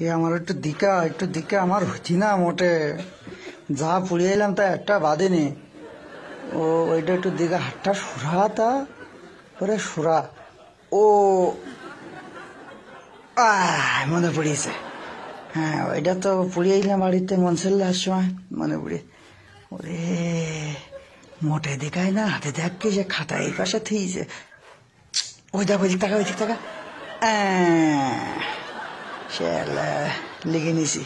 এ আমার একটু দিকা একটু দিকা, আমার হচ্ছি না মোটে। যা পুড়িয়ে এলাম তা একটা বাদেনি ও, ওইটা একটু দিকা, হাতটা সুরা তা। ওরে সুরা। ও। মনে পড়িয়েছে। হ্যাঁ ওইটা তো পুড়িয়ে এলাম বাড়িতে মনসেল্লার সময়, মনে পড়ি। ওরে, মোটে দিকায় না, হাতে দেখ কি যে খাতা এই পাশে থিয়েছে ওই দেখ, ওই টাকা ওই দিক টাকা শালা লিখে নিছি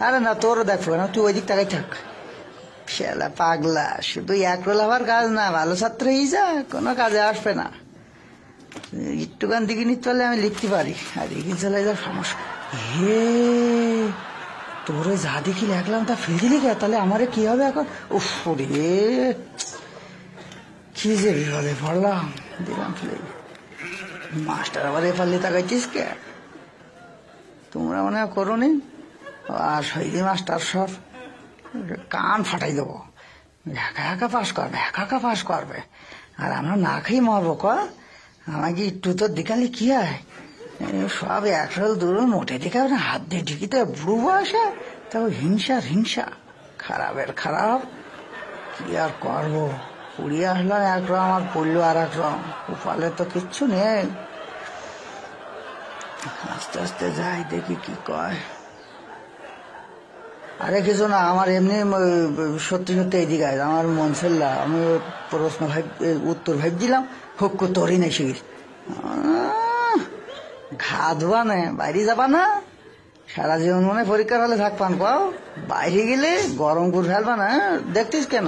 আরে না তোরও দেখব না তুই ওই দিক টাকাই থাক শালা পাগলা শুধু এক রোল হওয়ার কাজ না ভালো ছাত্র হয়ে যা কোনো কাজে আসবে না একটুখান দিকে নিতে আমি লিখতে পারি আর এগিয়ে চলে যা সমস্যা হে তোরে যা দেখি লেখলাম তা ফেল দিলি তাহলে আমারে কি হবে এখন উফ রে কি যে বিপদে পড়লাম দিলাম ফেলে মাস্টার আবার এ পারলে তাকাইছিস কে তোমরা মনে করো নি আর শহীদি মাস্টার সব কান ফাটাই দেবো। একা একা পাস করবে, একা একা পাস করবে। আর আমরা না খেয়ে মরবো ক? আমাকে একটু তো দেখালে কি হয় সব একশো দূর মোটে না হাত দিয়ে ঢিকিতে বুড়ো বয়সে? তাও হিংসা হিংসা। খারাপের খারাপ। কি আর করব? পুড়িয়ে আসলাম একরকম আর পড়ল আর একরকম উপালে তো কিচ্ছু নেই। আস্তে আস্তে যাই, দেখি কি কয়। আরে কিছু না, আমার এমনি সত্যি সত্যি এদিকে আয়। আমার মন ছেল্লা আমি প্রশ্ন ভাব উত্তর ভাবছিলাম, হোক তোরই নাই শিখিস ঘা ধোয়া নে, বাইরে যাবা না। সারা জীবন মনে পরীক্ষার হলে থাকবান পাও। বাইরে গেলে গরম করে ফেলবা না? দেখতিস কেন?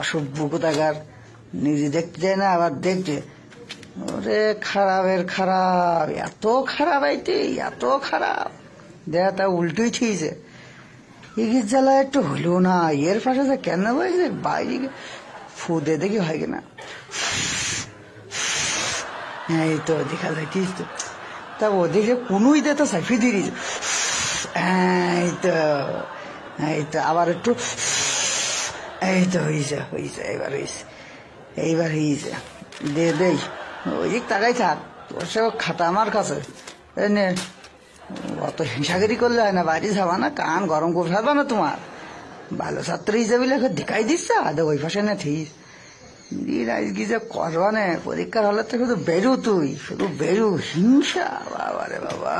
অসভ্য কোথাকার, নিজে দেখতে যায় না, আবার দেখছে। ওরে খারাপের খারাপ, এত খারাপ আইতে, এত খারাপ। দেখ তা উল্টোই ঠিকছে এগিয়ে জ্বালা একটু হলো না, এর পাশে যে কেন বলছে বাইরে ফুদে দেখি হয় কিনা। হ্যাঁ এই তো দেখা যাইতিস তো। তা ওদিকে কোনোই দে তো সাইফি দিয়ে দিয়েছে। এই তো এই তো, আবার একটু এই তো হয়েছে হয়েছে এইবার হয়েছে এইবার হয়েছে দে, দেই। ওই তাকাই থাক, তোর সে খাতা আমার কাছে। নে, অত হিংসাগিরি করলে হয় না বাড়ি যাবা না, কান গরম করে ফেলবা না তোমার। ভালো ছাত্র হিসাবে লেখে দেখাই দিচ্ছে আদে ওই পাশে না ঠিক আজকে যে করবা না, পরীক্ষার হলে তো শুধু বেরু তুই, শুধু বেরু, হিংসা, বাবা রে বাবা।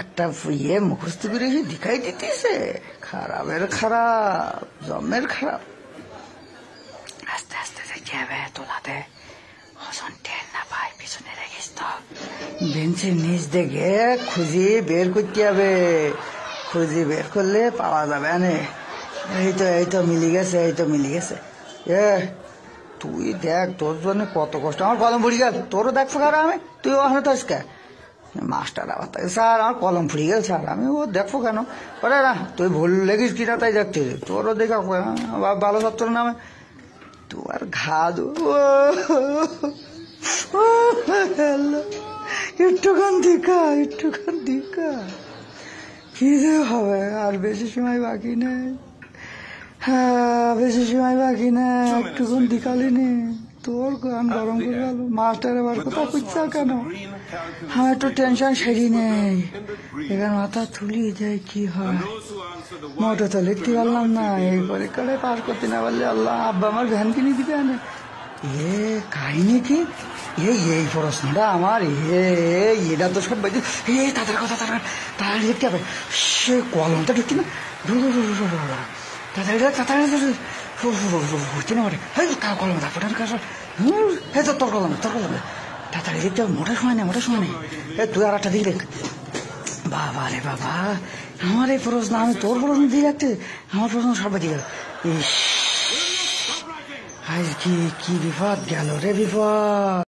একটা ইয়ে মুখস্থ করে এসে দেখাই দিতেছে, খারাপের খারাপ, জন্মের খারাপ। আস্তে আস্তে দেখতে হবে তোলাতে। বেঞ্চের নিচ দেখে খুঁজি বের করতে হবে খুঁজি বের করলে পাওয়া যাবে না এই তো এই তো মিলি গেছে এই তো মিলি গেছে এ তুই দেখ তোর জন্য কত কষ্ট আমার কলম ফুড়ি গেল তোরও দেখ ফোকার আমি তুই ওখানে তো কে মাস্টার আবার তাই স্যার আমার কলম ফুড়ি গেল স্যার আমি ও দেখব কেন ওরে না তুই ভুল লেগিস কিনা তাই দেখতে তোরও দেখা ভালো ছাত্র নামে তোমার ঘা দো একটুখান দেখা একটুখান দেখা কি যে হবে আর বেশি সময় বাকি নেই। হ্যাঁ বেশি সময় বাকি নেই একটুখান দিকালি নে তোর গান গরম করে গেল মাস্টার এবার কথা খুঁজছে কেন? আমার একটু টেনশন সেরি নেই। এখানে মাথা তুলি যায় কি হয়? মোটে তো লিখতে পারলাম না। এই পরীক্ষাটা পাস করতে না পারলে আল্লাহ আব্বা আমার ভ্যান কিনে দিবে এ কাহিনী কি? এই এই প্রশ্নটা আমার এটা তো সব তাদের কথা তারা লিখতে হবে সে কলমটা ঢুকছে না না তোর মোটা মোটা তুই আর একটা বাবা রে বাবা আমার এই প্রশ্ন আমি তোর প্রশ্ন দিয়ে রাখতে আমার প্রশ্ন সর্বাধিক ইস কি কি বিপদ গেল রে বিপদ